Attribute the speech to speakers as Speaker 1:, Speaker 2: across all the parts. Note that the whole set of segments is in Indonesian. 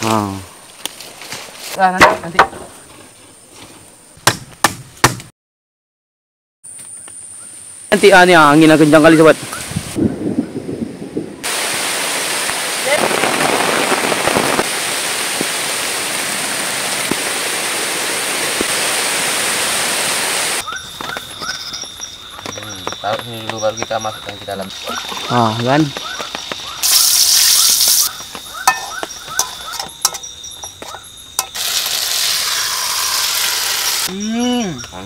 Speaker 1: Nah. Nah, nanti, nanti. Nanti ah, ini ah, angin kencang kali sobat. Hmm, taruh sini dulu baru kita masukkan ke dalam. Ah, kan?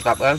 Speaker 2: Hmm.
Speaker 1: Mantap kan?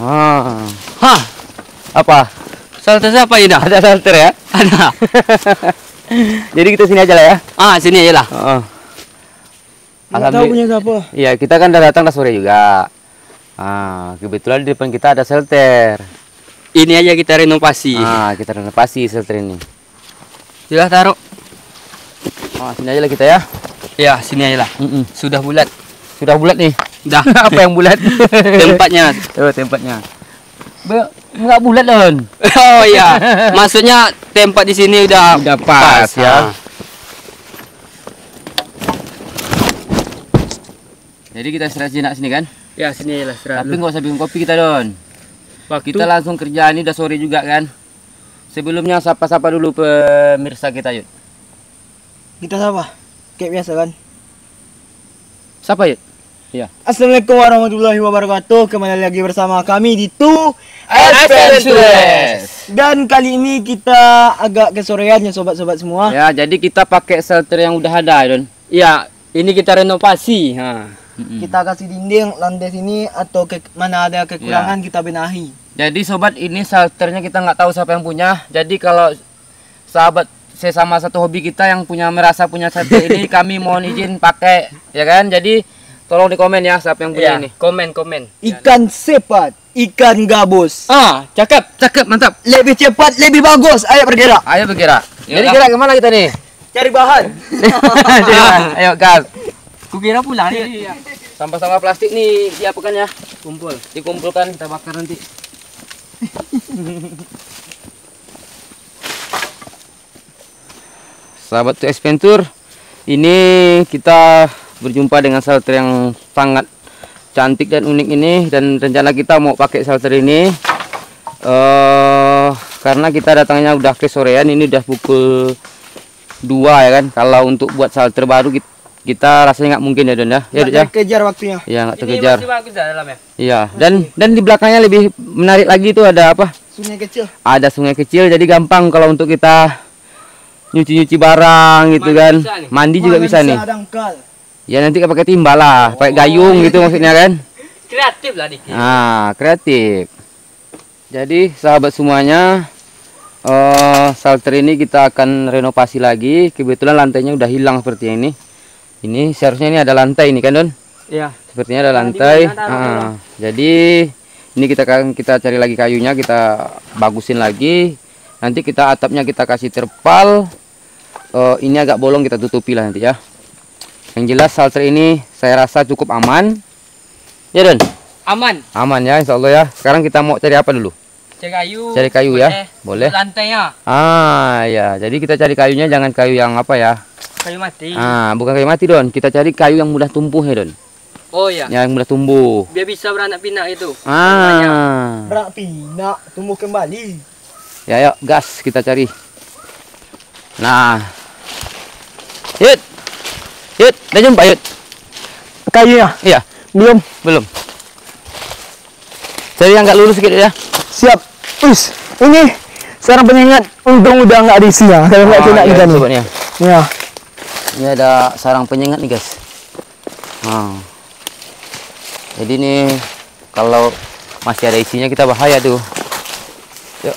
Speaker 1: Ah.
Speaker 2: Hah,
Speaker 1: Apa?
Speaker 2: Salter siapa ini dah?
Speaker 1: Ada salter ya?
Speaker 2: Ada.
Speaker 1: Jadi kita sini aja lah ya.
Speaker 2: Ah, sini aja lah.
Speaker 3: Nggak tahu punya siapa.
Speaker 1: Iya, kita kan udah datang dah sore juga. Ah, kebetulan di depan kita ada shelter.
Speaker 2: Ini aja kita renovasi.
Speaker 1: Ah, kita renovasi shelter ini.
Speaker 2: Sudah taruh.
Speaker 1: Ah, sini aja lah kita ya.
Speaker 2: Ya, sini aja lah.
Speaker 1: Mm-mm.
Speaker 2: Sudah bulat.
Speaker 1: Sudah bulat nih.
Speaker 2: Dah.
Speaker 1: Apa yang bulat?
Speaker 2: Tempatnya.
Speaker 1: Oh, tempatnya. Be enggak bulat, Don.
Speaker 2: Oh iya. Maksudnya tempat di sini udah
Speaker 1: Udah pas, ya.
Speaker 2: Ah.
Speaker 1: Jadi kita istirahat jenak sini kan?
Speaker 2: Ya, sini lah.
Speaker 1: Tapi nggak usah bikin kopi kita, Don. Kita langsung kerja ini udah sore juga kan. Sebelumnya sapa-sapa dulu pemirsa kita, Yud.
Speaker 3: Kita siapa? Kayak biasa kan.
Speaker 1: Siapa, Yud? Iya.
Speaker 3: Assalamualaikum warahmatullahi wabarakatuh. Kembali lagi bersama kami di Tu
Speaker 1: Adventures.
Speaker 3: Dan kali ini kita agak kesorean ya sobat-sobat semua.
Speaker 1: Ya, jadi kita pakai shelter yang udah ada, Don.
Speaker 2: Iya, ini kita renovasi. Ha.
Speaker 3: Kita kasih dinding lantai sini atau ke, mana ada kekurangan kita benahi.
Speaker 1: Jadi sobat, ini shelternya kita nggak tahu siapa yang punya. Jadi kalau sahabat sesama satu hobi kita yang punya merasa punya shelter ini, kami mohon izin pakai, ya kan? Jadi tolong di komen ya siapa yang punya
Speaker 2: Iya,
Speaker 1: ini.
Speaker 2: komen komen.
Speaker 3: Ikan sepat, ikan gabus.
Speaker 2: Ah, cakep.
Speaker 1: Cakep, mantap.
Speaker 3: Lebih cepat, lebih bagus. Ayo bergerak.
Speaker 1: Ayo bergerak. Jadi
Speaker 2: Yalah.
Speaker 1: gerak ke mana kita nih?
Speaker 3: Cari bahan.
Speaker 1: Ayo gas.
Speaker 2: Kukira pulang nih.
Speaker 1: Sampah-sampah plastik nih diapakan ya?
Speaker 2: Kumpul.
Speaker 1: Dikumpulkan kita bakar nanti. Sahabat Adventure, ini kita berjumpa dengan shelter yang sangat cantik dan unik ini dan rencana kita mau pakai shelter ini eh karena kita datangnya udah ke sorean ini udah pukul 2 ya kan. Kalau untuk buat shelter baru kita, kita rasanya nggak mungkin ya Don ya. Ya, ya.
Speaker 3: Kejar waktunya.
Speaker 1: Ya nggak terkejar.
Speaker 2: dalamnya.
Speaker 1: Iya, dan dan di belakangnya lebih menarik lagi itu ada apa?
Speaker 3: Sungai kecil.
Speaker 1: Ada sungai kecil jadi gampang kalau untuk kita nyuci-nyuci barang gitu
Speaker 2: Mandi
Speaker 1: kan.
Speaker 2: bisa.
Speaker 1: Mandi juga
Speaker 3: Mana
Speaker 1: bisa nih. Ya nanti pakai timba lah, pakai gayung gitu maksudnya kan.
Speaker 2: Kreatif lah dikit.
Speaker 1: Nah, kreatif. Jadi sahabat semuanya eh shelter ini kita akan renovasi lagi. Kebetulan lantainya udah hilang seperti ini. Ini seharusnya ini ada lantai ini kan Don?
Speaker 2: Iya.
Speaker 1: Sepertinya ada lantai. Ah, jadi ini kita akan kita cari lagi kayunya, kita bagusin lagi. Nanti kita atapnya kita kasih terpal. Eh, ini agak bolong kita tutupi lah nanti ya. Yang jelas shelter ini saya rasa cukup aman. Ya Don,
Speaker 2: Aman.
Speaker 1: aman ya Insya Allah ya. Sekarang kita mau cari apa dulu?
Speaker 2: Cari kayu.
Speaker 1: Cari kayu ya, boleh.
Speaker 2: Lantainya
Speaker 1: Ah ya, jadi kita cari kayunya jangan kayu yang apa ya?
Speaker 2: kayu mati.
Speaker 1: Ah, bukan kayu mati Don. Kita cari kayu yang mudah tumbuh ya Don.
Speaker 2: Oh iya.
Speaker 1: Yang mudah tumbuh.
Speaker 2: Biar bisa beranak pinak itu.
Speaker 1: Ah.
Speaker 3: Berak pinak, tumbuh kembali.
Speaker 1: Ya, yuk, gas kita cari. Nah. Yud. Udah jumpa Yud?
Speaker 3: Kayunya
Speaker 1: Iya,
Speaker 3: belum
Speaker 1: belum. Cari yang agak lurus sedikit ya.
Speaker 3: siap. Us, ini sarang penyengat untung udah nggak diisi ya. Kalau nggak kena
Speaker 1: iya,
Speaker 3: kita nih.
Speaker 1: sobatnya.
Speaker 3: Ya.
Speaker 1: Ini ada sarang penyengat nih, guys. Nah. Jadi nih kalau masih ada isinya kita bahaya tuh. Yuk.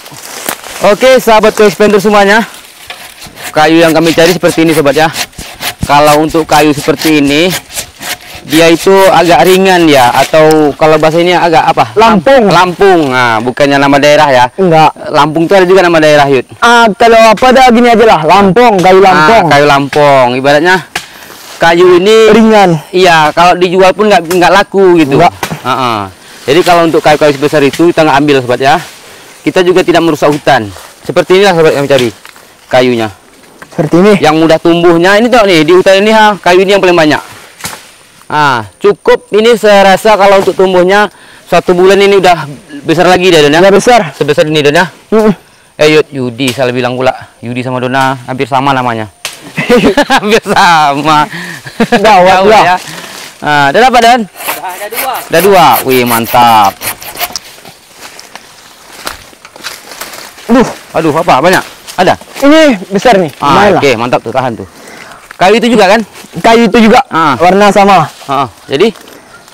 Speaker 1: Oke, sahabat expander semuanya. kayu yang kami cari seperti ini sobat ya. Kalau untuk kayu seperti ini dia itu agak ringan ya atau kalau bahasa ini agak apa?
Speaker 3: Lampung.
Speaker 1: Lampung. Nah, bukannya nama daerah ya.
Speaker 3: Enggak.
Speaker 1: Lampung itu ada juga nama daerah, Yud.
Speaker 3: Ah, kalau apa dah gini aja lah, Lampung, kayu Lampung.
Speaker 1: Ah, kayu Lampung. Ibaratnya kayu ini
Speaker 3: Ringan.
Speaker 1: iya kalau dijual pun nggak nggak laku gitu.
Speaker 3: Nggak.
Speaker 1: Ah, ah. Jadi kalau untuk kayu-kayu sebesar itu kita nggak ambil sobat ya. Kita juga tidak merusak hutan. Seperti inilah sobat yang cari kayunya.
Speaker 3: Seperti ini.
Speaker 1: Yang mudah tumbuhnya ini tuh nih di hutan ini ha, kayu ini yang paling banyak. Ah, cukup ini saya rasa kalau untuk tumbuhnya satu bulan ini udah besar lagi dia Don ya.
Speaker 3: Besar.
Speaker 1: Sebesar ini Don ya.
Speaker 3: Mm.
Speaker 1: Eh Yud, Yudi salah bilang pula. Yudi sama Dona hampir sama namanya. hampir sama.
Speaker 3: Gawat
Speaker 1: Jauh
Speaker 3: lah.
Speaker 1: ya. Ah, dah dapat Dan?
Speaker 2: Ada dua.
Speaker 1: Dah dua. Wih, mantap.
Speaker 3: Aduh,
Speaker 1: Aduh, apa? Banyak? Ada?
Speaker 3: ini besar nih.
Speaker 1: Ah, oke, mantap tuh, tahan tuh. Kayu itu juga kan?
Speaker 3: Kayu itu juga
Speaker 1: Ah.
Speaker 3: warna sama.
Speaker 1: Ah, jadi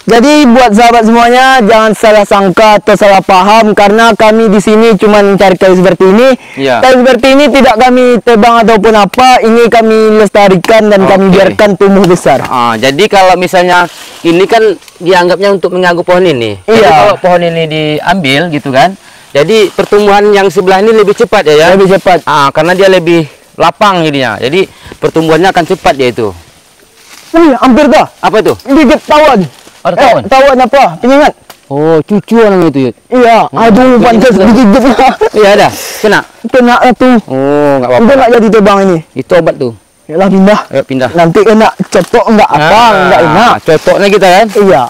Speaker 3: Jadi buat sahabat semuanya jangan salah sangka atau salah paham karena kami di sini cuma mencari kayu seperti ini.
Speaker 1: Iya.
Speaker 3: Kayu seperti ini tidak kami tebang ataupun apa, ini kami lestarikan dan kami
Speaker 1: Oke.
Speaker 3: biarkan tumbuh besar.
Speaker 1: Ah, jadi kalau misalnya ini kan dianggapnya untuk mengganggu pohon ini. Jadi
Speaker 3: Iya.
Speaker 1: kalau pohon ini diambil gitu kan. Jadi pertumbuhan yang sebelah ini lebih cepat ya ya.
Speaker 3: Lebih cepat.
Speaker 1: Ah, karena dia lebih lapang jadinya. Jadi pertumbuhannya akan cepat dia itu.
Speaker 3: Wih, hampir dah.
Speaker 1: Apa itu?
Speaker 3: Gigit tawon.
Speaker 1: Ada
Speaker 3: Eh,
Speaker 1: tawon?
Speaker 3: tawon apa? Penyengat.
Speaker 1: Oh, cucu namanya itu, Yud.
Speaker 3: Iya, aduh pantas digigit lah.
Speaker 1: Iya ada. Kena.
Speaker 3: Kena lah tuh.
Speaker 1: Oh, enggak apa-apa.
Speaker 3: Udah nggak jadi tebang ini.
Speaker 1: Itu obat tuh.
Speaker 3: Yalah pindah.
Speaker 1: Ayo pindah.
Speaker 3: Nanti kena cetok enggak apa,
Speaker 1: Ah,
Speaker 3: enggak enak.
Speaker 1: Cocoknya kita kan.
Speaker 3: Iya.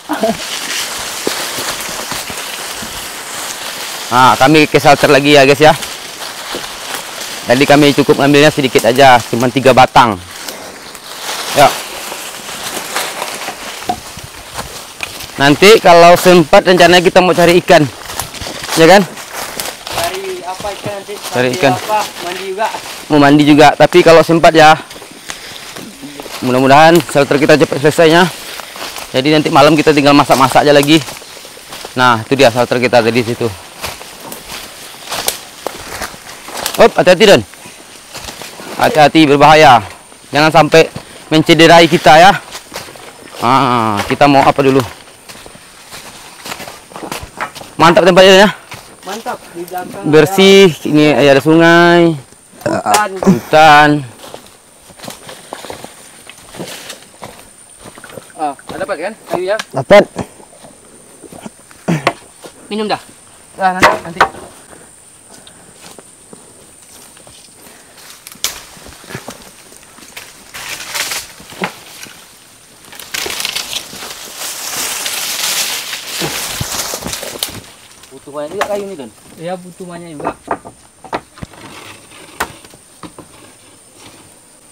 Speaker 1: Nah, kami ke shelter lagi ya guys ya. Tadi kami cukup ngambilnya sedikit aja, cuma tiga batang. Ya. Nanti kalau sempat rencananya kita mau cari ikan, ya kan?
Speaker 2: Cari apa ikan nanti?
Speaker 1: Cari ikan.
Speaker 2: Apa? Mandi juga.
Speaker 1: Mau mandi juga, tapi kalau sempat ya. Mudah-mudahan shelter kita cepat selesainya. Jadi nanti malam kita tinggal masak-masak aja lagi. Nah, itu dia shelter kita tadi situ. Hop, hati-hati Don. Hati-hati berbahaya. Jangan sampai mencederai kita ya. Ah, kita mau apa dulu? Mantap tempatnya ya.
Speaker 2: Mantap di belakang.
Speaker 1: Bersih, ini ada sungai,
Speaker 2: hutan.
Speaker 1: hutan.
Speaker 2: Ah, dapat kan kayu ya?
Speaker 3: Dapat.
Speaker 2: Minum dah.
Speaker 1: Nah, nanti, nanti. Butuh banyak juga kayu nih, Don.
Speaker 2: Ya butuh banyak juga.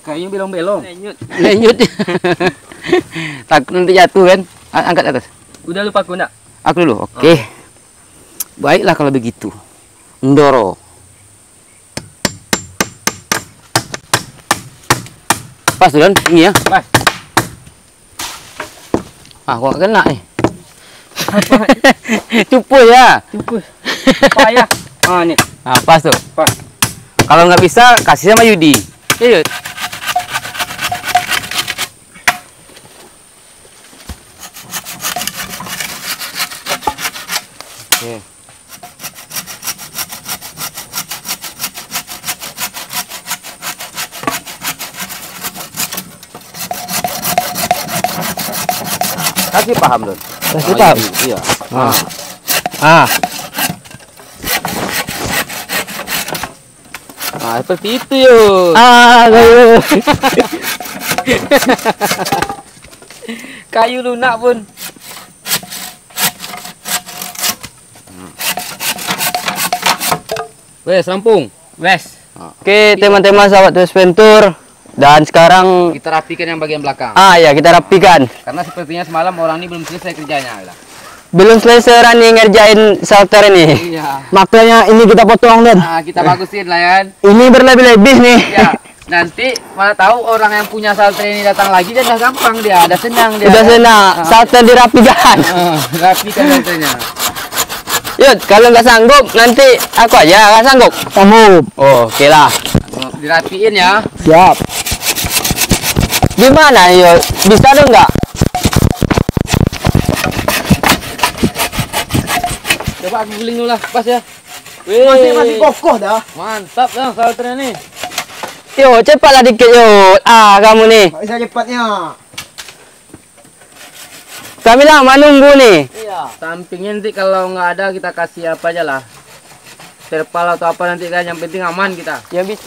Speaker 1: Kayunya belong-belong.
Speaker 2: Lenyut.
Speaker 1: Lenyut. Takut nanti jatuh kan. Angkat atas.
Speaker 2: Udah lupa aku enggak?
Speaker 1: Aku dulu. Oke. Baiklah kalau begitu. Ndoro. Pas kan? Ini ya.
Speaker 2: Pas.
Speaker 1: Ah, kok kena nih? Cupu ya.
Speaker 2: Cukup. Payah. Ah, nih.
Speaker 1: Ah, pas tuh.
Speaker 2: Pas.
Speaker 1: Kalau nggak bisa, kasih sama Yudi. Iya. Yud. Oke. Kasih paham, Don.
Speaker 3: Kasih
Speaker 1: Ah,
Speaker 3: paham.
Speaker 1: Iya.
Speaker 3: Ah.
Speaker 1: Ah. Ah, seperti itu yuk.
Speaker 3: Ah, kayu.
Speaker 2: Kayu lunak pun.
Speaker 1: Wes, rampung.
Speaker 2: Wes.
Speaker 3: Oke, teman-teman sahabat Ventur dan sekarang
Speaker 1: Kita rapikan yang bagian belakang.
Speaker 3: ah ya kita rapikan.
Speaker 1: Karena sepertinya semalam orang ini belum selesai kerjanya. Lah.
Speaker 3: Belum selesai orang nih ngerjain shelter ini.
Speaker 1: Iya.
Speaker 3: Makanya ini kita potong dan
Speaker 1: Nah, kita bagusin lah kan.
Speaker 3: ini berlebih-lebih nih.
Speaker 1: Ya. Nanti mana tahu orang yang punya salter ini datang lagi dan udah gampang dia, ada senang dia.
Speaker 3: Udah senang, shelter dirapikan.
Speaker 1: Ah, rapikan salternya.
Speaker 3: Yud, kalau nggak sanggup nanti aku aja nggak sanggup. Sanggup.
Speaker 1: Oh, oke lah. Oh, Dirapiin ya.
Speaker 3: Siap. Gimana yo? Bisa dong nggak?
Speaker 1: Coba aku guling dulu lah, pas ya.
Speaker 3: Masih masih kokoh dah.
Speaker 1: Mantap dong salternya nih.
Speaker 3: Yo, cepatlah dikit yo. Ah, kamu nih.
Speaker 4: Bisa cepatnya.
Speaker 3: Kami lah menunggu nih.
Speaker 1: Iya. Sampingnya nanti kalau nggak ada kita kasih apa aja lah. Terpal atau apa nanti kan yang penting aman kita.
Speaker 3: Ya bis.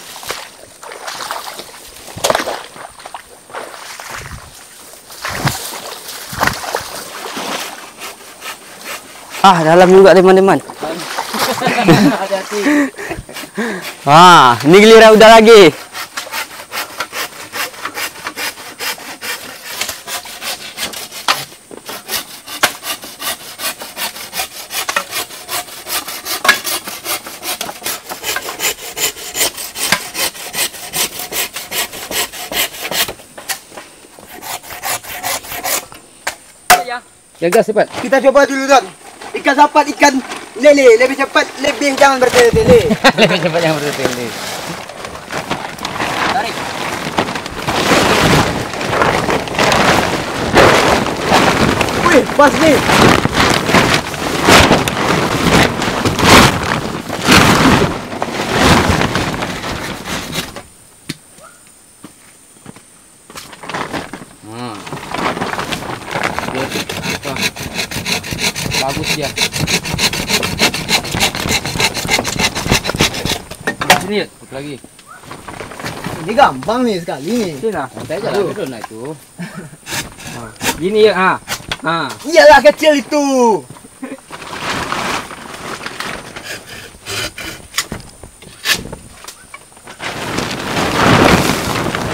Speaker 3: Ah, dalam juga teman-teman.
Speaker 1: Hati-hati.
Speaker 3: Ah, ini giliran udah lagi.
Speaker 1: Ya gas cepat.
Speaker 4: Kita coba dulu Don. Ikan sapat, ikan lele. Lebih cepat, lebih jangan bertele-tele.
Speaker 1: Lebih cepat yang bertele.
Speaker 4: Wih, pas nih.
Speaker 1: Hmm. Dia apa? Bagus dia. Sini ya, satu lagi.
Speaker 4: Ini gampang nih sekali nih.
Speaker 1: Sini nah, santai aja lah, dulu nah itu. Nah, Gini ya, ah. Nah,
Speaker 4: Iyalah kecil itu.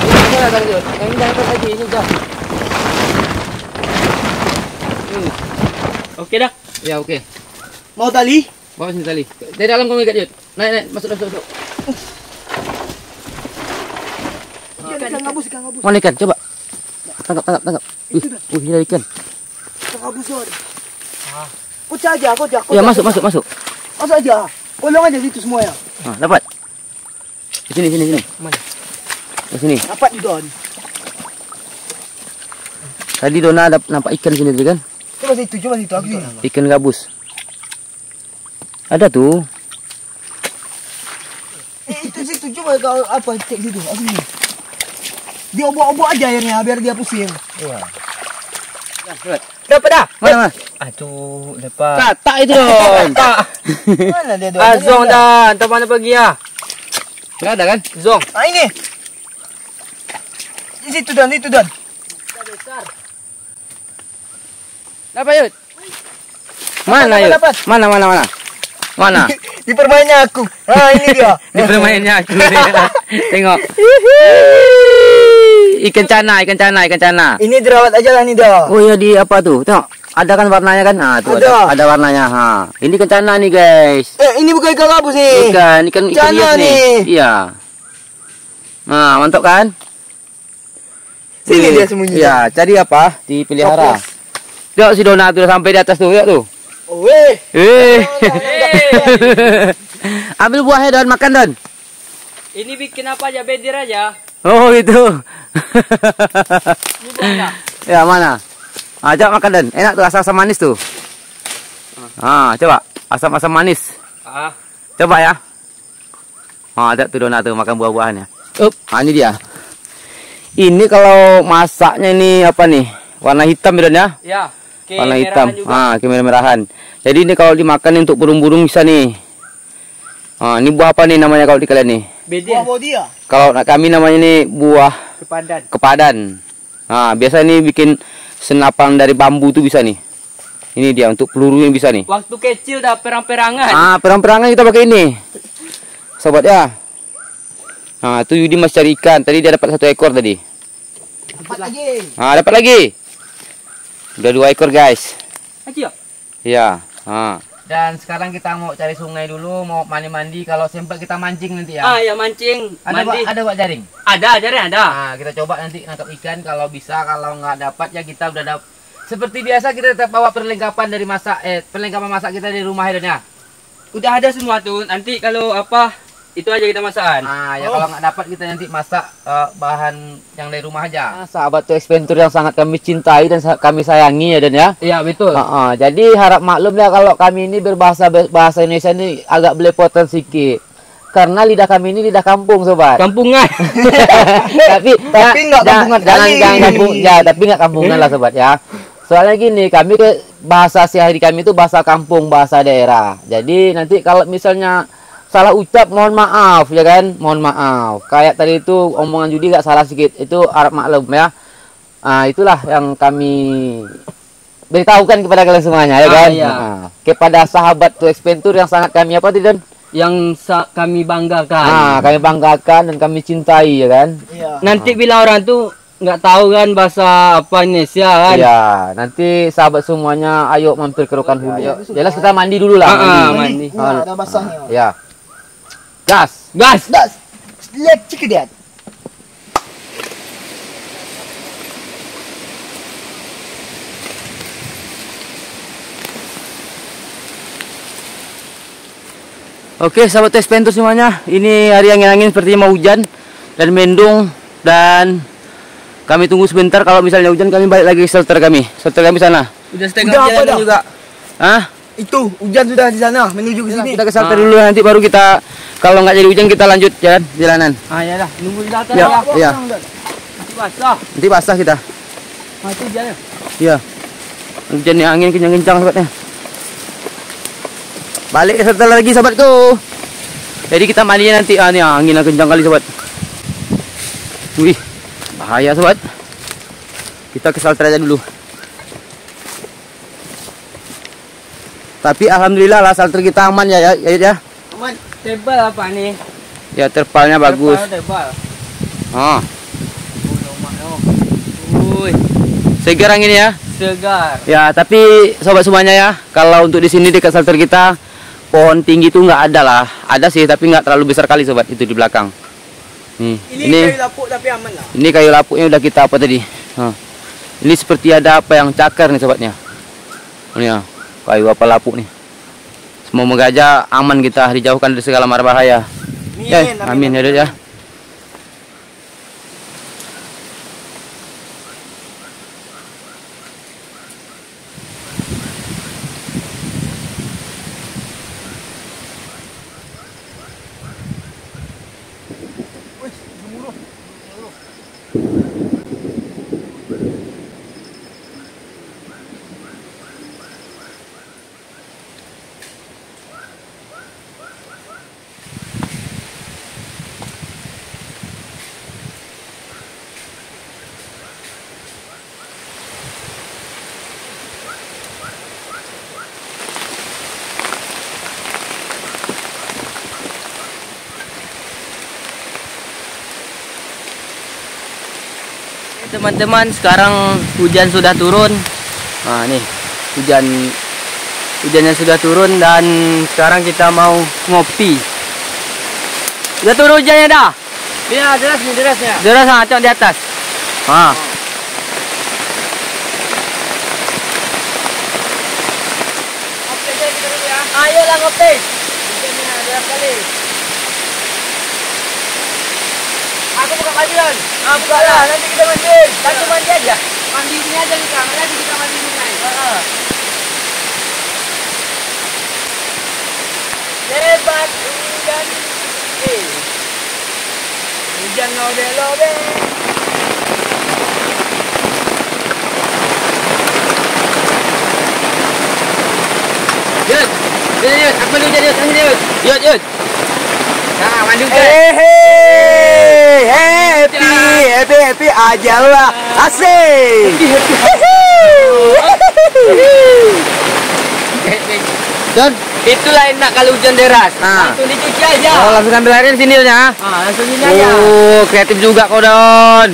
Speaker 1: ini lah tadi. Yang ini jangan lagi, ini dah. Hmm.
Speaker 2: Oke dah.
Speaker 1: Ya, oke.
Speaker 4: Mau tali?
Speaker 1: Bawa sini tali. Dari dalam kamu ikat, Yud. Naik, naik, masuk, masuk, masuk.
Speaker 4: Ikan gabus, ikan gabus.
Speaker 1: Mana ikan? Coba. Tangkap, tangkap, tangkap. Wih, wih, ada ikan.
Speaker 4: Ikan gabus Don. Kocak aja, kocak.
Speaker 1: Ya,
Speaker 4: kocak,
Speaker 1: masuk,
Speaker 4: kocak.
Speaker 1: masuk, masuk.
Speaker 4: Masuk aja. Kolong aja situ semua ya.
Speaker 1: Nah, dapat. Di sini, sini, sini.
Speaker 4: Mana?
Speaker 1: Di sini.
Speaker 4: Dapat di Don.
Speaker 1: Tadi Dona ada nampak ikan sini tadi kan?
Speaker 4: Coba situ, coba situ. Aku.
Speaker 1: Ikan gabus. Ada tuh.
Speaker 4: Eh, itu situ coba kau apa cek situ. Aku sini. Dia obok-obok aja airnya biar dia pusing.
Speaker 2: Dapat dah.
Speaker 1: Mana, mana?
Speaker 2: Aduh, dapat.
Speaker 1: Tak, tak itu Don.
Speaker 2: Tak.
Speaker 4: Mana dia Don?
Speaker 2: Ah, Zong dah. Entah mana pergi ah.
Speaker 1: Enggak ada kan?
Speaker 2: Zong.
Speaker 4: Ah ini. Di situ Don, itu Don.
Speaker 1: Dapat Yud. Mana Yud? Mana, mana, mana? Mana?
Speaker 4: Di permainnya aku. Ah ini dia.
Speaker 1: Di permainnya aku. Tengok. Ikan cana, ikan cana, ikan cana.
Speaker 4: Ini dirawat aja lah nih dah.
Speaker 1: Oh iya di apa tuh? Tengok. Ada kan warnanya kan? Nah, tuh ada.
Speaker 4: Ada.
Speaker 1: Ada, warnanya. Ha. Ini ikan cana nih, guys.
Speaker 4: Eh ini bukan ikan gabus nih.
Speaker 1: Ikan, ikan ikan
Speaker 4: Cana
Speaker 1: hias nih.
Speaker 4: nih.
Speaker 1: Iya. Nah, mantap kan?
Speaker 4: Sini dia sembunyi.
Speaker 1: Iya, cari apa? Dipelihara. Lihat si Dona tuh udah sampai di atas tuh, lihat tuh.
Speaker 4: Oh, weh.
Speaker 1: Eh. Ambil buahnya Don, makan Don.
Speaker 2: Ini bikin apa aja? Bedir aja.
Speaker 1: Oh, itu.
Speaker 2: Ini buahnya.
Speaker 1: ya, mana? Ajak makan Don. Enak tuh asam-asam manis tuh. Ah, coba. Asam-asam manis.
Speaker 2: Ah.
Speaker 1: Coba ya. Ah, ada tuh Dona tuh makan buah-buahannya. Up, ah, ini dia. Ini kalau masaknya ini apa nih? Warna hitam ya Don ya?
Speaker 2: Ya.
Speaker 1: Warna hitam.
Speaker 2: Juga.
Speaker 1: Ah, kemerah-merahan. Jadi ini kalau dimakan untuk burung-burung bisa nih. Ah, ini buah apa nih namanya kalau di kalian nih?
Speaker 2: Bedir.
Speaker 4: Buah dia.
Speaker 1: Kalau nak kami namanya nih buah
Speaker 2: Kepadan.
Speaker 1: kepadan. Nah, biasa ini bikin senapan dari bambu tuh bisa nih. Ini dia untuk peluru yang bisa nih.
Speaker 2: Waktu kecil dah perang-perangan.
Speaker 1: Ah, perang-perangan kita pakai ini. Sobat ya. Nah, itu Yudi masih cari ikan. Tadi dia dapat satu ekor tadi.
Speaker 4: Empat lagi.
Speaker 1: Ah, dapat lagi. Udah dua ekor, guys.
Speaker 2: Aja.
Speaker 1: Iya. Ah. Dan sekarang kita mau cari sungai dulu, mau mandi-mandi. Kalau sempat kita mancing nanti ya.
Speaker 2: Ah, ya mancing.
Speaker 1: ada
Speaker 2: Mandi.
Speaker 1: Pak, ada Pak jaring.
Speaker 2: Ada, ada, ada.
Speaker 1: Nah, kita coba nanti nangkap ikan. Kalau bisa, kalau nggak dapat ya kita udah dapat. Seperti biasa kita tetap bawa perlengkapan dari masak, eh perlengkapan masak kita di rumah ya. Ya.
Speaker 2: Udah ada semua tuh. Nanti kalau apa itu aja kita masakan.
Speaker 1: Ah, ya kalau nggak dapat kita nanti masak eh, bahan yang dari rumah aja. sahabat tuh Expenture yang sangat kami cintai dan kami sayangi ya Dan ya.
Speaker 2: Iya, betul.
Speaker 1: Ah, ah, jadi harap maklum ya kalau kami ini berbahasa bahasa Indonesia ini agak belepotan sedikit. Karena lidah kami ini lidah kampung sobat.
Speaker 2: Kampungan.
Speaker 1: tapi
Speaker 4: Tapi nggak kampungan
Speaker 1: jangan jangan kampung ya tapi nggak kampungan lah sobat ya soalnya gini kami ke bahasa sehari kami itu bahasa kampung bahasa daerah jadi nanti kalau misalnya salah ucap mohon maaf ya kan mohon maaf kayak tadi itu omongan Judi nggak salah sedikit itu harap maklum ya nah itulah yang kami beritahukan kepada kalian semuanya ya
Speaker 2: Ah,
Speaker 1: kan
Speaker 2: iya.
Speaker 1: Nah, kepada sahabat tuh Expenture yang sangat kami apa tadi Dan
Speaker 2: yang kami banggakan.
Speaker 1: nah kami banggakan dan kami cintai ya kan
Speaker 4: Iya.
Speaker 2: Nanti bila orang tuh nggak tahu kan bahasa apa Indonesia kan.
Speaker 1: Iya, nanti sahabat semuanya ayo mampir ke Rokan Hulu. Jelas kita mandi dulu lah.
Speaker 2: Ah, ah,
Speaker 1: mandi.
Speaker 2: mandi.
Speaker 4: Nah, ada basahnya.
Speaker 1: Ya. Gas.
Speaker 2: Gas.
Speaker 4: Das. Let's check it out.
Speaker 1: Oke, sahabat tes pentus semuanya. Ini hari angin-angin sepertinya mau hujan dan mendung dan kami tunggu sebentar kalau misalnya hujan kami balik lagi ke shelter kami. Shelter kami sana.
Speaker 2: Udah
Speaker 4: Udah apa dah?
Speaker 2: juga.
Speaker 1: Hah?
Speaker 4: Itu hujan sudah di sana menuju ke sini.
Speaker 1: Kita ke shelter dulu nanti baru kita kalau nggak jadi hujan kita lanjut jalan jalanan.
Speaker 2: Ah ya dah, nunggu di atas
Speaker 1: Ya,
Speaker 2: ya.
Speaker 1: iya.
Speaker 2: Nanti basah.
Speaker 1: Nanti basah kita.
Speaker 2: Mati jalan.
Speaker 1: Iya. Hujan yang angin kencang-kencang sobatnya. Balik shelter lagi sobatku. Jadi kita mandinya nanti ah nih angin kencang kali sobat. Wih, bahaya sobat. Kita ke shelter aja dulu. Tapi alhamdulillah lah shelter kita aman ya ya ya. ya.
Speaker 2: Aman. Tebal apa nih?
Speaker 1: Ya terpalnya bagus.
Speaker 2: Tebal, tebal.
Speaker 1: Ah,
Speaker 2: Uy,
Speaker 1: segar angin ya.
Speaker 2: segar.
Speaker 1: Ya, tapi sobat semuanya ya, kalau untuk di sini dekat shelter kita pohon tinggi itu nggak ada lah. Ada sih, tapi nggak terlalu besar kali sobat itu di belakang. Nih, ini
Speaker 4: lapuk tapi aman lah.
Speaker 1: ini kayu lapuknya udah kita apa tadi? Hah. Ini seperti ada apa yang cakar nih sobatnya. Ini ya, kayu apa lapuk nih. Semoga aja aman kita dijauhkan dari segala mara bahaya. Ya, amin ya Dok, ya.
Speaker 2: Teman-teman, sekarang hujan sudah turun.
Speaker 1: Nah, nih hujan
Speaker 2: Hujannya sudah turun dan sekarang kita mau ngopi. Udah turun hujannya dah.
Speaker 1: Iya, deras nih derasnya.
Speaker 2: Deras ngacok di atas.
Speaker 1: Ah.
Speaker 2: Ayo lah ngopi.
Speaker 1: Aku buka kajian.
Speaker 2: Ah, buka lah, nanti kita mandi.
Speaker 1: Satu mandi aja.
Speaker 2: Mandi sini aja nih, Kang. Nanti kita mandi sini.
Speaker 1: Hebat hujan. Eh. Hujan lobe-lobe. Yud, yud, yud, aku mandi yud, sini yud, yud, yud. Nah, mandi hujan.
Speaker 4: Hehehe, happy, happy, happy aja lah. Asik.
Speaker 1: Don,
Speaker 2: Itulah enak kalau hujan deras.
Speaker 1: Nah.
Speaker 2: Langsung dicuci aja.
Speaker 1: oh langsung ambil airnya di sini ya.
Speaker 2: Ah, langsung ini aja.
Speaker 1: Oh, kreatif juga kau Don.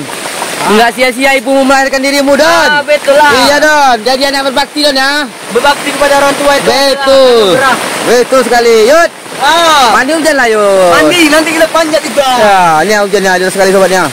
Speaker 1: Enggak sia-sia ibumu melahirkan dirimu Don.
Speaker 2: Ah, betul lah.
Speaker 1: Iya Don, jadi anak berbakti Don ya.
Speaker 2: Berbakti kepada orang tua itu.
Speaker 1: Betul. Betul sekali. Yud,
Speaker 4: Ah,
Speaker 1: mandi hujan lah yud.
Speaker 4: mandi nanti kita panjat juga.
Speaker 1: Ya, ini hujannya ada sekali sobatnya.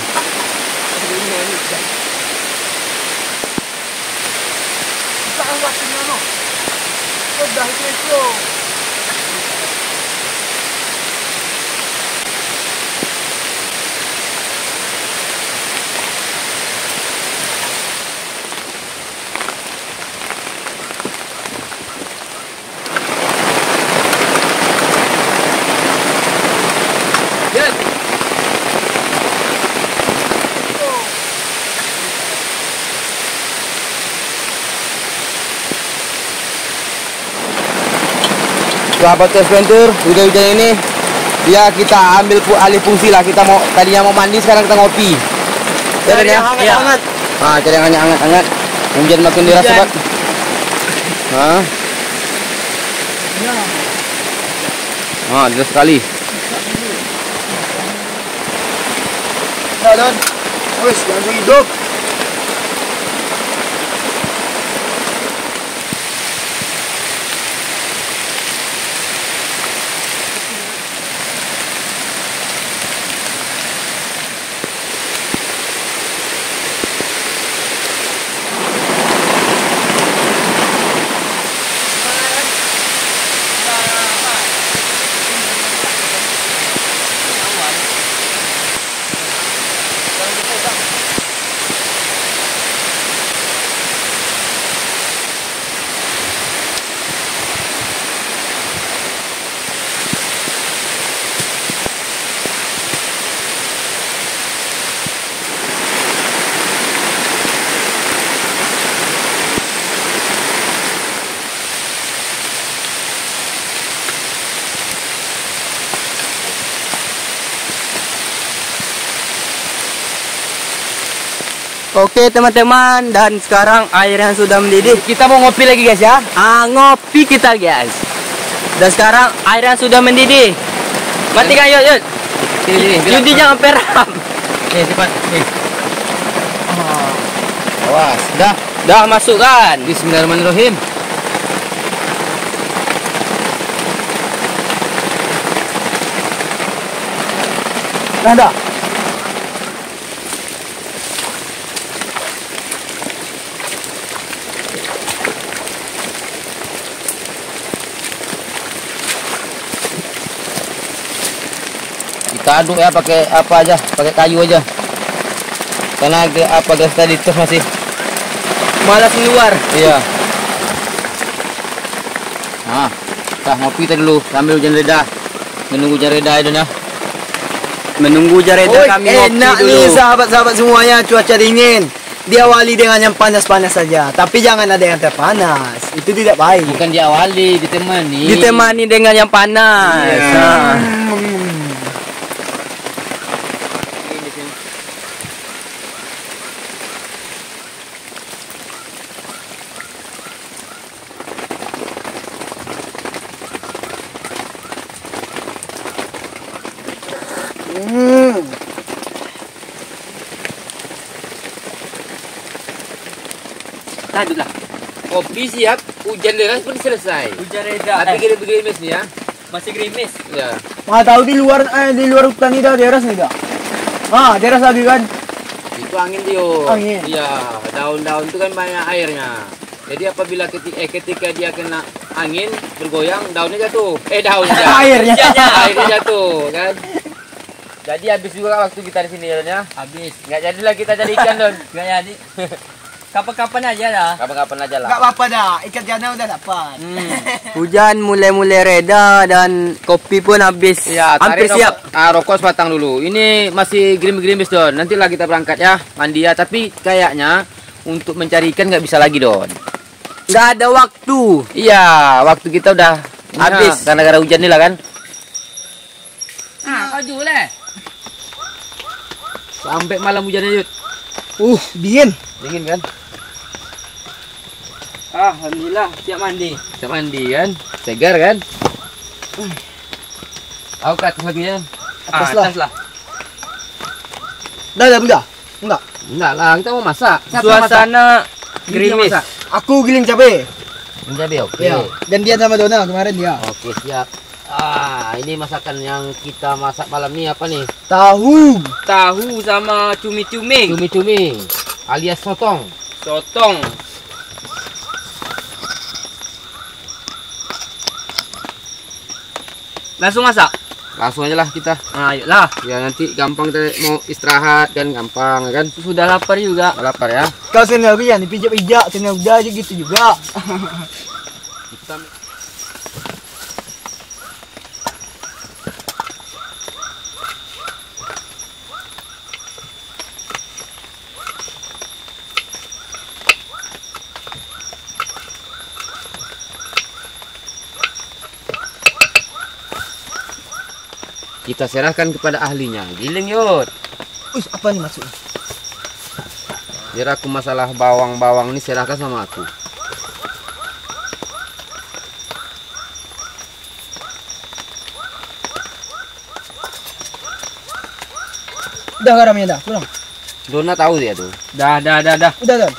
Speaker 1: Sahabat adventure hujan-hujan ini ya kita ambil alih fungsi lah kita mau tadinya mau mandi sekarang kita ngopi ya ya
Speaker 2: Iya.
Speaker 1: ah cari yang hangat hangat hujan makin deras sobat Hah? Ah, deras sekali.
Speaker 4: Nah, Don. Wes, langsung hidup.
Speaker 2: Oke teman-teman dan sekarang air yang sudah mendidih
Speaker 1: Kita mau ngopi lagi guys ya.
Speaker 2: ah, ngopi kita guys dan sekarang air yang sudah mendidih matikan yuk yuk. Yudi jangan peram
Speaker 1: Nih, cepat. Nih. Awas, dah.
Speaker 2: dah masukkan
Speaker 1: Bismillahirrahmanirrahim.
Speaker 4: Nah, dah.
Speaker 1: Kita aduk ya pakai apa aja, pakai kayu aja. Karena apa gas tadi terus masih.
Speaker 2: malas keluar
Speaker 1: Iya. Nah, kita ngopi kita dulu sambil hujan reda. Menunggu hujan reda ya, ya.
Speaker 2: menunggu jareda
Speaker 4: Oi,
Speaker 2: kami ngopi
Speaker 4: enak
Speaker 2: dulu
Speaker 4: nih sahabat-sahabat semuanya cuaca dingin. Diawali dengan yang panas-panas saja, tapi jangan ada yang terpanas. Itu tidak baik.
Speaker 1: Bukan diawali, ditemani.
Speaker 2: ditemani dengan yang panas
Speaker 1: Iya.
Speaker 2: Nah.
Speaker 4: Hmm.
Speaker 1: Taduklah. Kopi siap, hujan deras pun selesai.
Speaker 2: hujan reda
Speaker 1: Tapi
Speaker 2: eh,
Speaker 1: gerimis-gerimis nih ya.
Speaker 2: masih gerimis
Speaker 1: Ya.
Speaker 4: Mau tahu di luar eh, di luar hutan ini dah deras nih dah. Ah, deras lagi kan?
Speaker 1: Itu angin Dio.
Speaker 4: Angin.
Speaker 1: Iya, daun-daun itu kan banyak airnya. Jadi apabila ketika, eh, ketika dia kena angin bergoyang, daunnya jatuh. Eh daunnya.
Speaker 4: Airnya.
Speaker 1: Airnya jatuh kan. Jadi habis juga waktu kita di sini ya.
Speaker 2: habis
Speaker 1: Nggak jadilah kita jadi ikan Don.
Speaker 2: gak jadi kapan-kapan aja lah
Speaker 1: Kapan-kapan aja lah.
Speaker 4: Enggak apa-apa dah, ikat jana udah dapat.
Speaker 2: Hmm. Hujan mulai-mulai reda dan kopi pun habis.
Speaker 1: Iya,
Speaker 2: hampir siap.
Speaker 1: Ah, rokok sebatang dulu. Ini masih gerimis-gerimis Don. Nantilah kita berangkat ya, mandi ya. Tapi kayaknya untuk mencari ikan nggak bisa lagi Don.
Speaker 2: Nggak ada waktu.
Speaker 1: Iya, waktu kita udah
Speaker 2: Habis.
Speaker 1: Nah, gara-gara hujan nih lah kan.
Speaker 2: Ah, kau dulu lah.
Speaker 1: Sampai malam hujannya Yud.
Speaker 4: Uh, dingin.
Speaker 1: Dingin kan?
Speaker 2: Alhamdulillah siap mandi.
Speaker 1: Kita mandi kan? Segar kan? Aku ke atas lagi ya.
Speaker 4: Atas
Speaker 2: Ah,
Speaker 4: lah.
Speaker 2: atas lah.
Speaker 4: Dah, dah, udah. Enggak.
Speaker 1: Enggak lah, kita mau masak. Siapa masak?
Speaker 2: Suasana gerimis.
Speaker 1: masak.
Speaker 4: Aku giling cabe.
Speaker 1: Mencabai oke.
Speaker 4: Iya. Dan dia sama Dona kemarin dia.
Speaker 1: Oke, siap. Ah, ini masakan yang kita masak malam ini apa nih?
Speaker 4: Tahu.
Speaker 2: Tahu sama cumi-cumi.
Speaker 1: Cumi-cumi alias sotong.
Speaker 2: Sotong. Langsung masak.
Speaker 1: Langsung aja lah kita.
Speaker 2: Nah, ayolah.
Speaker 1: Ya nanti gampang kita mau istirahat kan gampang kan.
Speaker 2: Sudah lapar juga.
Speaker 1: Nggak lapar ya.
Speaker 4: Kau sendiri yang dipijak-pijak, sendiri udah aja gitu juga.
Speaker 1: Kita serahkan kepada ahlinya. Giling yuk.
Speaker 4: Us, apa nih maksudnya?
Speaker 1: Biar aku masalah bawang-bawang ini serahkan sama aku.
Speaker 4: Udah garamnya dah, pulang.
Speaker 1: Dona tahu dia tuh.
Speaker 2: Dah, dah, dah, dah.
Speaker 4: Udah,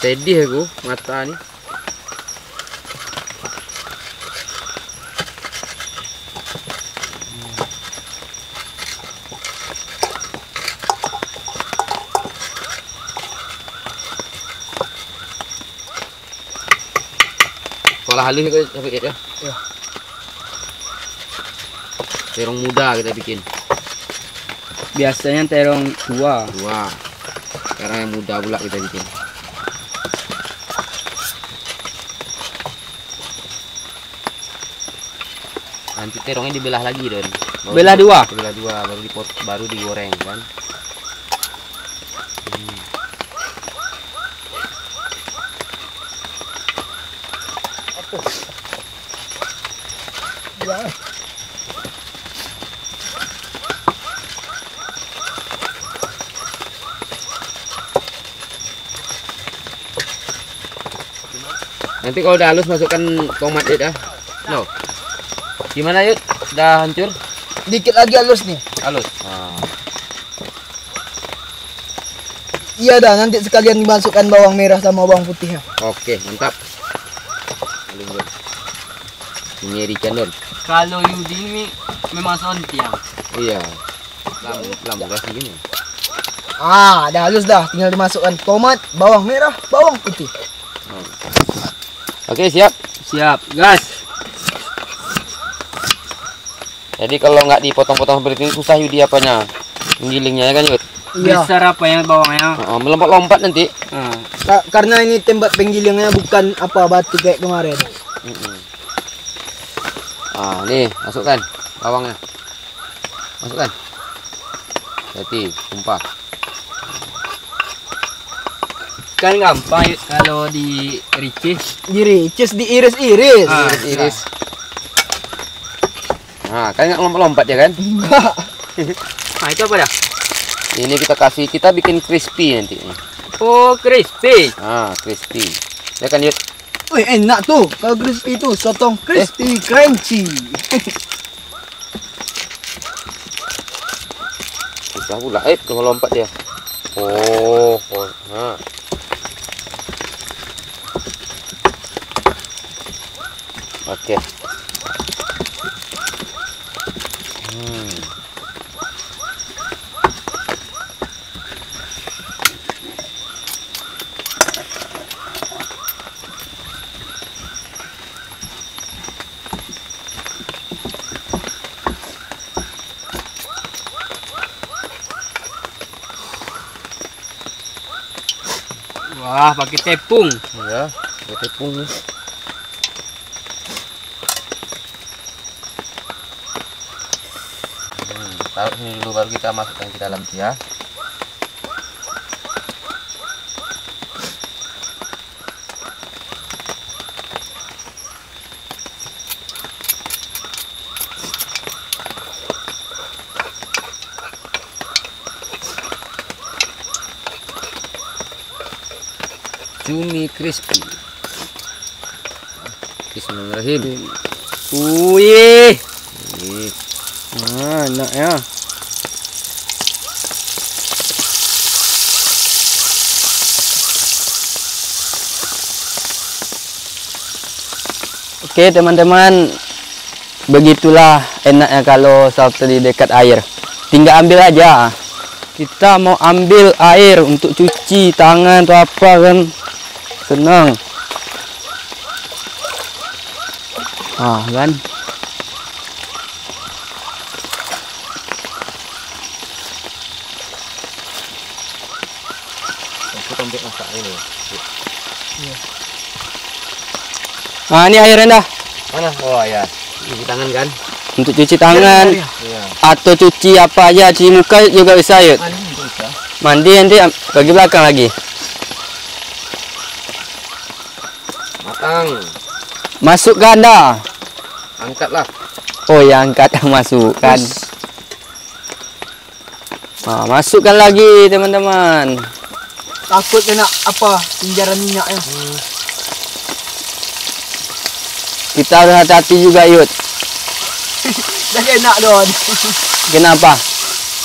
Speaker 1: Sedih aku mata nih. Kalau halus kita sampai ya.
Speaker 4: Ya.
Speaker 1: Terong muda kita bikin.
Speaker 2: Biasanya terong tua.
Speaker 1: Dua. Sekarang yang muda pula kita bikin. Nanti terongnya dibelah lagi don. Baru
Speaker 2: Belah dua?
Speaker 1: Belah dua baru dipot baru digoreng kan. Hmm. Nanti kalau udah halus masukkan tomat ya dah. No. Gimana yuk? Udah hancur?
Speaker 4: Dikit lagi halus nih.
Speaker 1: Halus. Ah.
Speaker 4: Iya dah, nanti sekalian dimasukkan bawang merah sama bawang putih ya.
Speaker 1: Oke, mantap. Halus don. Ini Rican don.
Speaker 2: Kalau Yudi ini memang sontiang.
Speaker 1: Iya. Lamu, lamu kasih gini.
Speaker 4: Ah, dah halus dah. Tinggal dimasukkan tomat, bawang merah, bawang putih.
Speaker 1: Oke, siap.
Speaker 2: Siap, gas.
Speaker 1: Jadi kalau nggak dipotong-potong seperti ini susah Yudi apanya? Menggilingnya ya kan Yud?
Speaker 4: Iya.
Speaker 2: Besar apa yang bawangnya?
Speaker 1: Oh, melompat-lompat nanti.
Speaker 2: Ah.
Speaker 4: Ka- karena ini tembak penggilingnya bukan apa batu kayak kemarin.
Speaker 1: Mm-mm. Ah, nih, masukkan bawangnya. Masukkan. Hati, tumpah.
Speaker 2: Kan gampang kalau di ricis.
Speaker 4: Diricis, diiris-iris.
Speaker 2: Ah.
Speaker 1: Nah, kan nggak lompat-lompat ya kan?
Speaker 2: Nah, itu apa dah?
Speaker 1: Ini kita kasih, kita bikin crispy nanti.
Speaker 2: Oh, crispy.
Speaker 1: Ah, crispy. Ya kan Yud?
Speaker 4: Wih, enak tuh. Kalau crispy itu sotong crispy crunchy.
Speaker 1: Susah pula. Eh, kalau lompat dia. Oh, oh. Nah. Oke. Hmm.
Speaker 2: Wah, pakai tepung.
Speaker 1: Ya, ada tepung nih. Hmm, taruh sini dulu baru kita masukkan ke dalam ya. Cumi crispy. Bismillahirrahmanirrahim.
Speaker 2: Wih.
Speaker 1: Nih,
Speaker 2: Ah, enak ya. Oke teman-teman, begitulah enaknya kalau satu di dekat air. Tinggal ambil aja. Kita mau ambil air untuk cuci tangan atau apa kan, senang. Ah kan,
Speaker 1: aku tombek masak ini.
Speaker 2: Nah ini airnya dah.
Speaker 1: Mana? Oh ya. Cuci tangan kan?
Speaker 2: untuk cuci tangan
Speaker 1: Iya.
Speaker 2: atau cuci apa aja cuci muka juga bisa yuk mandi nanti bagi belakang lagi
Speaker 1: Matang.
Speaker 2: masukkan dah
Speaker 1: Angkatlah.
Speaker 2: oh ya angkat masukkan nah, masukkan lagi teman-teman
Speaker 4: Takut kena apa? Pinjaran minyaknya.
Speaker 2: Kita harus hati-hati juga yuk
Speaker 4: Dah enak don.
Speaker 2: kenapa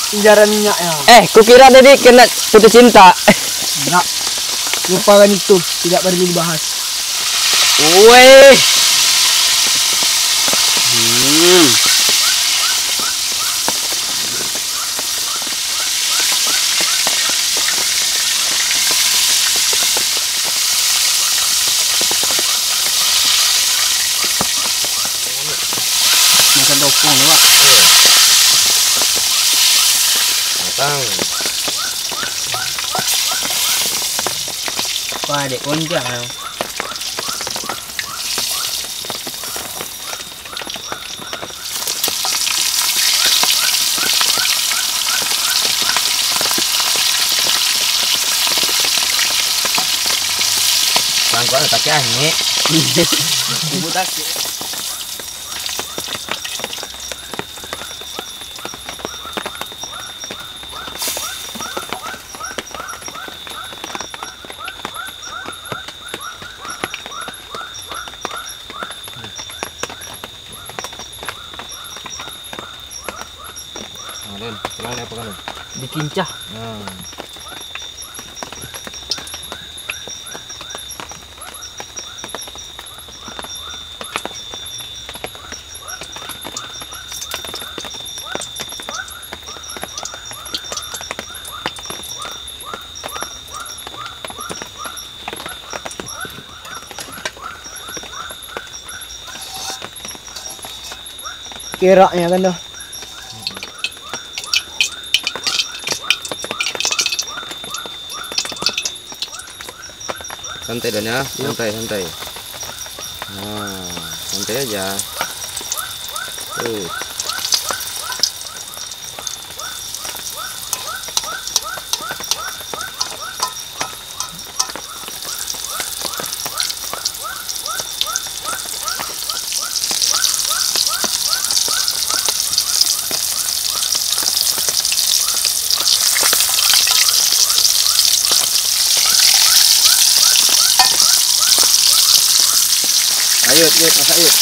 Speaker 4: Pinjaran minyaknya.
Speaker 2: eh kukira tadi kena putus cinta
Speaker 4: Enggak. Lupakan itu. Tidak perlu dibahas.
Speaker 2: Wih. Hmm. Wah, dek konjak.
Speaker 1: Bangkuan pakai angin. Nah, Den, sekarang apa kan?
Speaker 2: Dicincah.
Speaker 1: Nah.
Speaker 4: Keraknya kan dah.
Speaker 1: Santai Dan ya, santai, santai. Nah, santai aja. Terus. Ayo, yuk, masak yuk.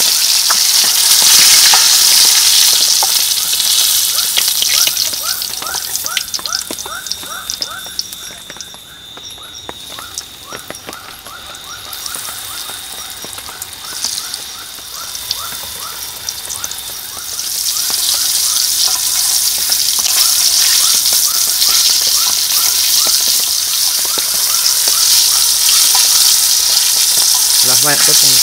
Speaker 1: Lah, main potong.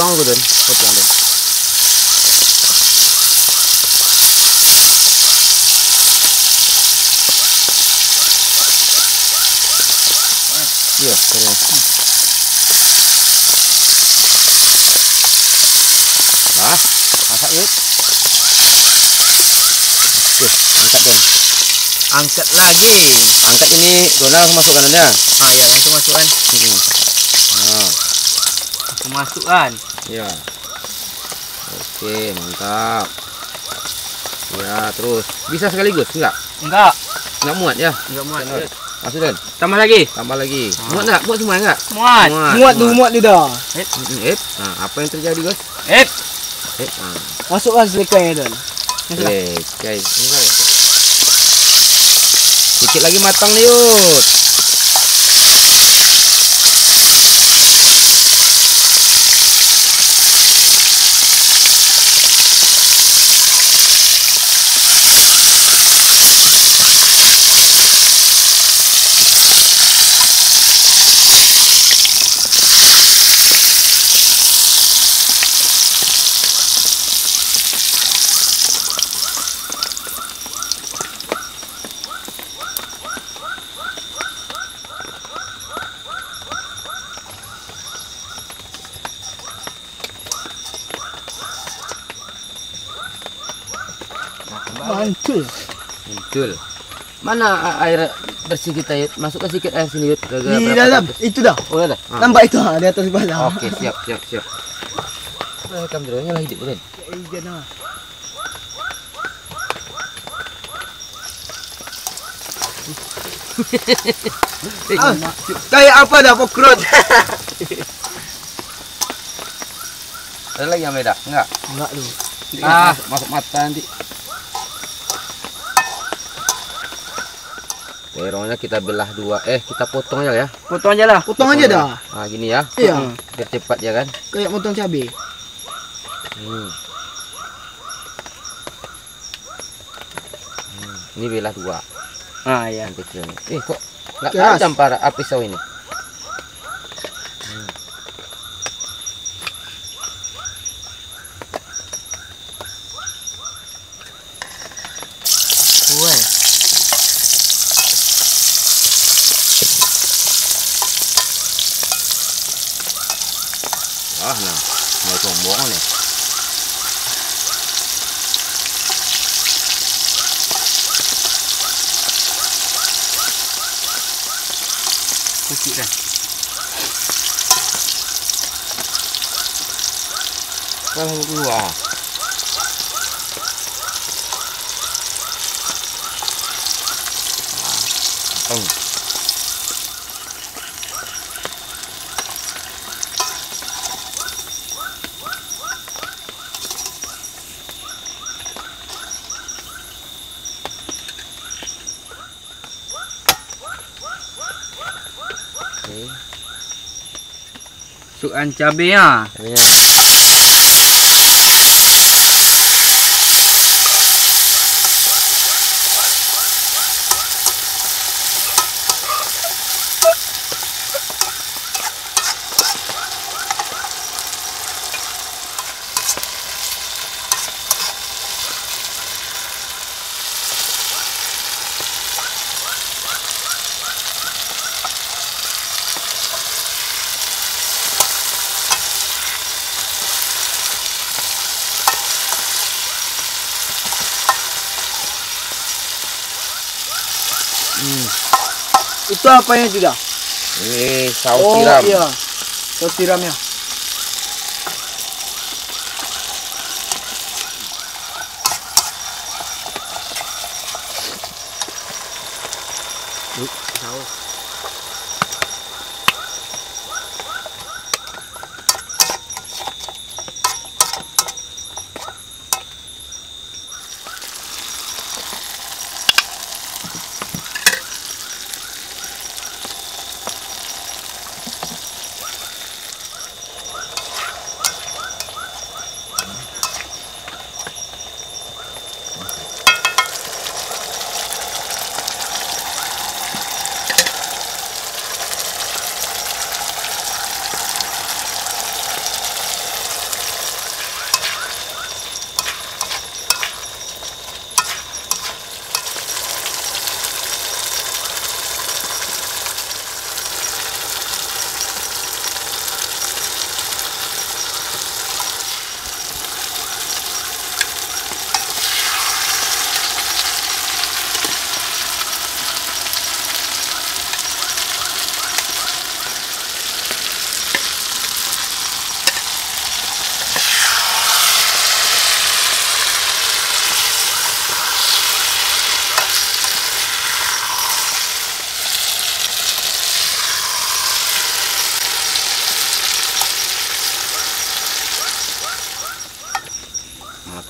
Speaker 1: Tu buang aku Dan, potong Dan. Iya, keren. Nah, masak yuk. Tuh, angkat Don.
Speaker 2: Angkat lagi.
Speaker 1: Angkat ini Donald masukkan ya.
Speaker 2: Ah ya, langsung masukkan.
Speaker 1: Hmm. Nah,
Speaker 2: masukkan.
Speaker 1: Ya. Oke, mantap. Ya, terus bisa sekaligus enggak?
Speaker 2: Enggak,
Speaker 1: Enggak muat ya?
Speaker 2: enggak muat.
Speaker 1: Masuk Dan.
Speaker 2: Tambah lagi.
Speaker 1: Tambah lagi. Muat enggak? Muat semua enggak?
Speaker 2: Muat.
Speaker 4: Muat muat tu dah.
Speaker 1: Mm, Eh, nah, apa yang terjadi, Guys?
Speaker 2: Eh,
Speaker 1: Eh, nah.
Speaker 4: Masukkan selekanya don.
Speaker 1: Oke, guys. Ini kali. Dikit lagi matang nih, Yud. Mana air bersih kita Yud? Masukkan sedikit air sini. Jaga
Speaker 4: Di dalam.
Speaker 1: tetes.
Speaker 4: Itu dah.
Speaker 1: Oh ada. Ah.
Speaker 4: Nampak itu ha, di atas bala.
Speaker 1: Oke siap siap siap. Eh, kamera lah hidup kan.
Speaker 4: Iya dah. Ah, kayak apa dah pokrot?
Speaker 1: Ada lagi yang beda? Enggak.
Speaker 4: Enggak lu.
Speaker 1: Ah, masuk mata nanti. Terongnya kita belah dua. Eh, kita potong aja ya.
Speaker 2: Potong aja lah.
Speaker 4: Potong aja dah.
Speaker 1: Nah, gini ya.
Speaker 4: Iya.
Speaker 1: Biar cepat ya kan.
Speaker 4: Kayak potong cabai.
Speaker 1: Hmm. Hmm, Ini belah dua.
Speaker 2: Ah ya.
Speaker 1: Yang kecil ini. Eh, kok nggak tajam para pisau ini?
Speaker 4: Wah.
Speaker 1: Ah, nah. Mau sombong nih.
Speaker 2: Kecil kan.
Speaker 1: Kalau dua. Potong. Oke.
Speaker 2: Sukan cabai ah.
Speaker 1: Cabenya.
Speaker 4: Itu apanya sudah?
Speaker 1: Ini saus
Speaker 4: oh
Speaker 1: tiram.
Speaker 4: iya. Saus tiramnya.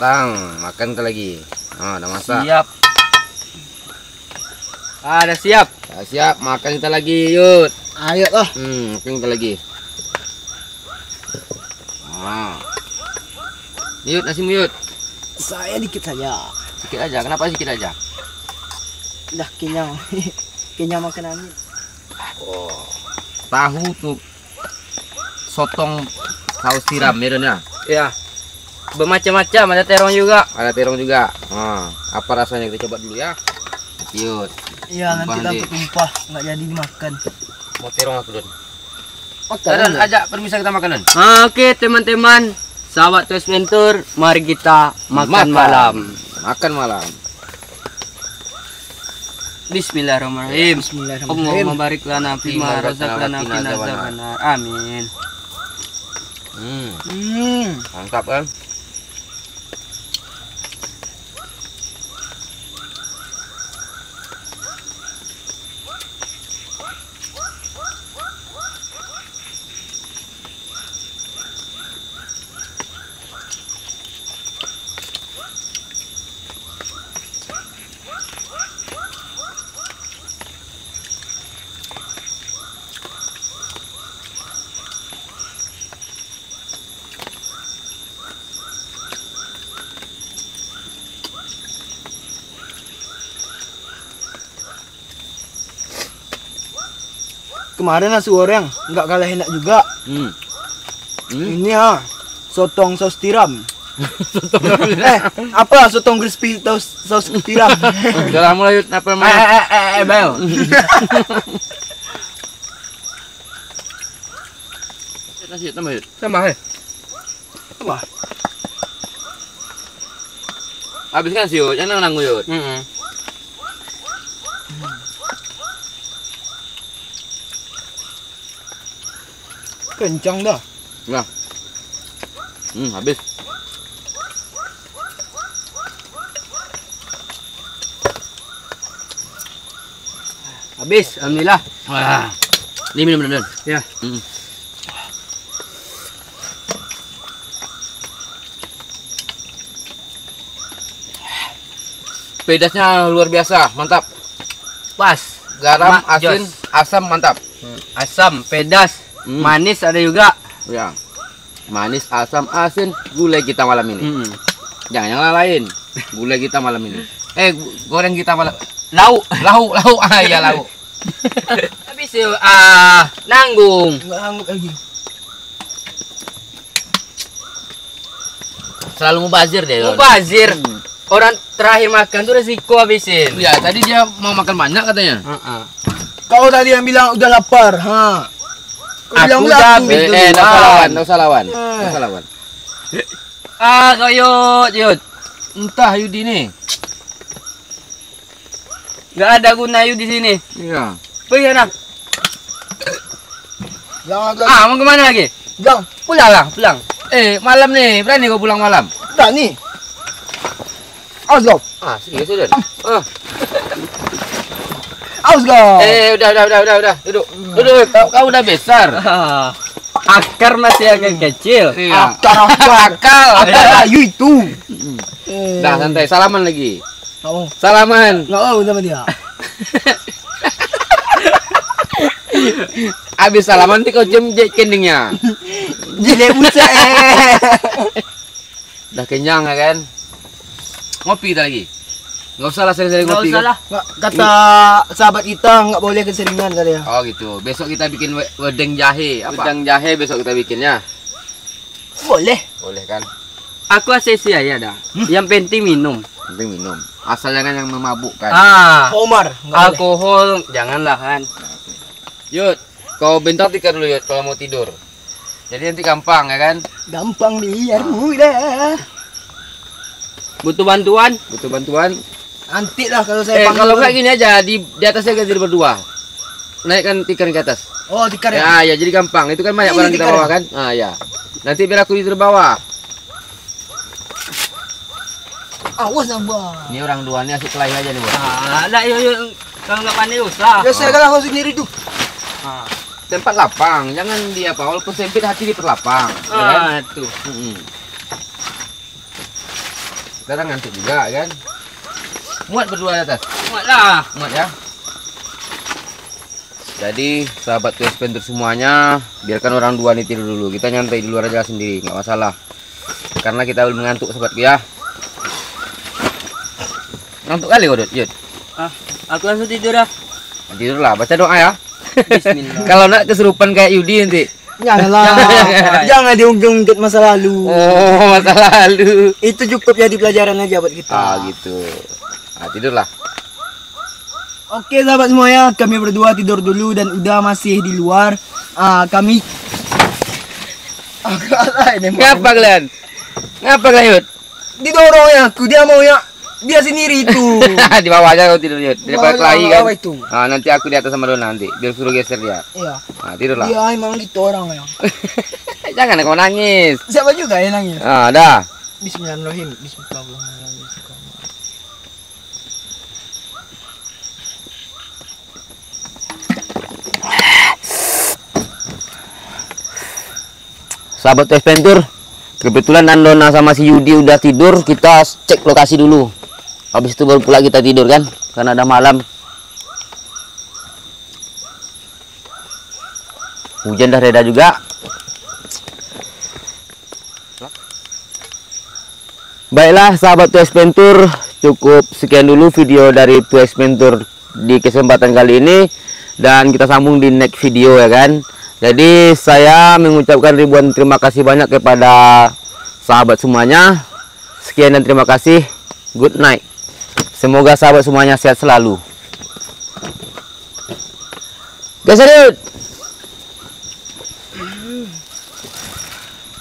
Speaker 4: Matang, makan kita lagi. Ah, udah masak.
Speaker 2: Siap. Ah, dah siap.
Speaker 1: Ah, siap, makan kita lagi, Yud.
Speaker 4: Ayo lah.
Speaker 1: Hmm, makan kita lagi. Ah. Yud, nasi Yud.
Speaker 4: Saya dikit saja.
Speaker 1: Sedikit aja. Kenapa sedikit aja?
Speaker 4: Dah kenyang. kenyang makanan.
Speaker 1: Oh. Tahu tuh sotong saus tiram ya ya.
Speaker 2: Ya. Bermacam-macam, ada terong juga.
Speaker 1: Ada terong juga. Ah, apa rasanya kita coba dulu ya. Yud,
Speaker 4: Iya nanti takut tumpah nggak jadi dimakan.
Speaker 1: mau terong aku Don.
Speaker 4: Makan.
Speaker 1: Don,
Speaker 4: aja.
Speaker 1: ajak permisa kita makan Don.
Speaker 2: Ah, Oke, teman-teman. Sahabat Toys Venture, mari kita makan, malam.
Speaker 1: Makan malam.
Speaker 2: Bismillahirrahmanirrahim.
Speaker 4: Bismillahirrahmanirrahim.
Speaker 2: Allahumma barik lana fima razaqtana qina
Speaker 1: azabannar.
Speaker 2: Amin.
Speaker 1: Hmm,
Speaker 4: Hmm.
Speaker 1: mantap kan?
Speaker 4: Kemarin nasi goreng nggak kalah enak juga.
Speaker 1: Hmm. Hmm.
Speaker 4: Ini ha, sotong saus tiram. eh, apa sotong crispy saus saus tiram?
Speaker 1: Udah mulai apa
Speaker 2: Eh
Speaker 1: namanya?
Speaker 2: eh eh eh Bel.
Speaker 1: Nasi tambah yuk.
Speaker 2: Tambah eh.
Speaker 4: Wah,
Speaker 1: Habiskan sih yuk, jangan nanggung yuk.
Speaker 2: Heeh.
Speaker 4: Kencang dah.
Speaker 1: Nah. Hmm, habis.
Speaker 2: Habis, alhamdulillah.
Speaker 1: Wah. Ini minum minum. minum.
Speaker 2: Ya.
Speaker 1: Hmm. Pedasnya luar biasa, mantap.
Speaker 2: Pas.
Speaker 1: Garam,
Speaker 2: Ma-
Speaker 1: asin,
Speaker 2: jos.
Speaker 1: asam mantap.
Speaker 2: Asam, pedas,
Speaker 1: Hmm.
Speaker 2: manis ada juga.
Speaker 1: Ya. Manis, asam, asin, gulai kita malam ini.
Speaker 2: Hmm.
Speaker 1: Jangan yang lain. Gulai kita malam ini. Eh, goreng kita malam.
Speaker 2: Lauk.
Speaker 1: Lauk, lauk. Ah, iya lauk.
Speaker 2: Habis yuk, ah nanggung.
Speaker 4: Sanggup lagi.
Speaker 1: Selalu mubazir deh.
Speaker 2: Mubazir. Orang terakhir makan tuh resiko habisin.
Speaker 1: Ya, tadi dia mau makan banyak katanya.
Speaker 2: Heeh.
Speaker 4: Kau tadi yang bilang udah lapar, ha? Kau
Speaker 2: Aku habis.
Speaker 1: Eh,
Speaker 2: Itu
Speaker 1: eh, nggak usah lawan, nggak usah lawan.
Speaker 4: Eh.
Speaker 1: Nggak usah lawan.
Speaker 2: Ah, kau yuk, yuk.
Speaker 1: Entah Yudi nih.
Speaker 2: Gak ada guna yuk di sini.
Speaker 1: Iya.
Speaker 2: Pergi sana.
Speaker 4: Jangan lagi.
Speaker 2: Ah, mau kemana lagi?
Speaker 4: Jangan.
Speaker 2: Pulang lah, pulang.
Speaker 1: Eh, malam nih, berani kau pulang malam?
Speaker 4: Dah ni. Aus kau.
Speaker 1: Ah, serius sudah. Ah.
Speaker 4: Aus kau.
Speaker 1: Eh, udah, udah, udah, udah, udah. Duduk. Duduk, kau, kau udah besar.
Speaker 2: Akar masih agak kecil.
Speaker 1: Iya.
Speaker 4: Akar akar.
Speaker 1: Akal.
Speaker 4: Akar kayu itu. Eh.
Speaker 1: Dah santai, salaman lagi.
Speaker 4: Nggak mau.
Speaker 1: Salaman.
Speaker 4: Nggak mau sama dia.
Speaker 1: Habis salaman nanti kau jem je- kendingnya.
Speaker 4: Jelek buset.
Speaker 1: Dah kenyang ya kan? Ngopi kita lagi. Nggak usah lah sering-sering
Speaker 2: Gak
Speaker 1: ngopi.
Speaker 2: usah
Speaker 1: kan?
Speaker 2: lah.
Speaker 4: Nggak, kata sahabat kita nggak boleh keseringan kali ya.
Speaker 1: Oh gitu. Besok kita bikin we- wedeng jahe. Apa? Wedeng jahe besok kita bikinnya.
Speaker 4: Boleh.
Speaker 1: Boleh kan?
Speaker 2: Aku ACC aja dah. Yang penting minum.
Speaker 1: Penting minum. Asal jangan yang memabukkan.
Speaker 2: Ah,
Speaker 4: Omar. nggak boleh.
Speaker 2: alkohol janganlah kan.
Speaker 1: Yud, kau bentar tikar dulu Yud kalau mau tidur. Jadi nanti gampang ya kan?
Speaker 4: Gampang biar mudah.
Speaker 2: Butuh bantuan?
Speaker 1: Butuh bantuan.
Speaker 4: Nanti lah kalau saya
Speaker 1: Eh
Speaker 4: panggil
Speaker 1: kalau nggak gini aja di di atasnya kita tidur berdua. Naikkan tikar ke atas.
Speaker 4: Oh, tikar ya.
Speaker 1: Ya, ya jadi gampang. Itu kan banyak
Speaker 4: Ini
Speaker 1: barang kita bawa
Speaker 4: ya?
Speaker 1: kan? Ah ya. Nanti biar aku tidur bawah.
Speaker 4: Awas nambah.
Speaker 1: Ini orang dua ini asik kelahi aja nih, Bos.
Speaker 2: Ah, ada yuk yuk. Kalau nggak pandai usah.
Speaker 4: Ya saya kalau sendiri tuh.
Speaker 2: Ah,
Speaker 1: Tempat lapang, jangan di apa walaupun sempit hati diperlapang. ya kan?
Speaker 2: ah tuh.
Speaker 1: Mm-mm. Kita kan ngantuk juga kan? Muat berdua di atas.
Speaker 2: Muat lah.
Speaker 1: Muat ya. Jadi sahabat Spender semuanya, biarkan orang dua ini tidur dulu. Kita nyantai di luar aja sendiri, nggak masalah. Karena kita belum mengantuk sahabatku ya. Ngantuk kali kau? Yud.
Speaker 2: Ah, aku langsung tidur dah.
Speaker 1: Tidurlah, baca doa ya.
Speaker 2: Bismillah.
Speaker 1: Kalau nak kesurupan kayak Yudi nanti.
Speaker 4: Janganlah.
Speaker 2: Jangan.
Speaker 4: Jangan diungkit-ungkit masa lalu.
Speaker 1: Oh, masa lalu.
Speaker 4: Itu cukup jadi pelajaran aja buat kita.
Speaker 1: Ah, gitu. Ah, tidurlah.
Speaker 4: Oke sahabat semuanya, kami berdua tidur dulu dan udah masih di luar. Ah, kami.
Speaker 1: Ngapa kalian? Ngapa kalian? Yud?
Speaker 4: Didorong ya, aku dia mau ya dia sendiri itu.
Speaker 1: di bawah aja kau tidur Yud. Daripada
Speaker 4: bawah,
Speaker 1: kelahi kan.
Speaker 4: bawah itu.
Speaker 1: Ah, nanti aku di atas sama Dona nanti. Biar suruh geser dia.
Speaker 4: Iya.
Speaker 1: Nah, tidurlah.
Speaker 4: Dia emang gitu orang ya.
Speaker 1: Jangan kau nangis.
Speaker 4: Siapa juga yang nangis?
Speaker 1: Ah, dah.
Speaker 4: Bismillahirrahmanirrahim. Bismillahirrahmanirrahim.
Speaker 1: Sahabat West Venture, kebetulan Nandona sama si Yudi udah tidur, kita cek lokasi dulu. Habis itu baru pula kita tidur kan, karena ada malam. Hujan dah reda juga. Baiklah sahabat West Venture, cukup sekian dulu video dari West Venture di kesempatan kali ini dan kita sambung di next video ya kan. Jadi saya mengucapkan ribuan terima kasih banyak kepada sahabat semuanya. Sekian dan terima kasih. Good night. Semoga sahabat semuanya sehat selalu. Yuk.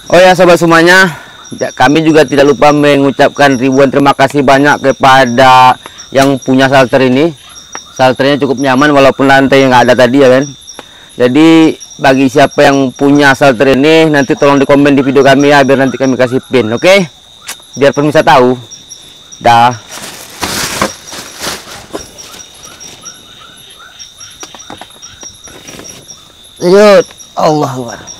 Speaker 1: Oh ya sahabat semuanya, ya, kami juga tidak lupa mengucapkan ribuan terima kasih banyak kepada yang punya salter ini. Salternya cukup nyaman walaupun lantai yang nggak ada tadi ya kan. Jadi bagi siapa yang punya salter ini nanti tolong di komen di video kami ya biar nanti kami kasih pin, oke? Biar pemirsa tahu. Dah.
Speaker 4: Lanjut. Allah Akbar.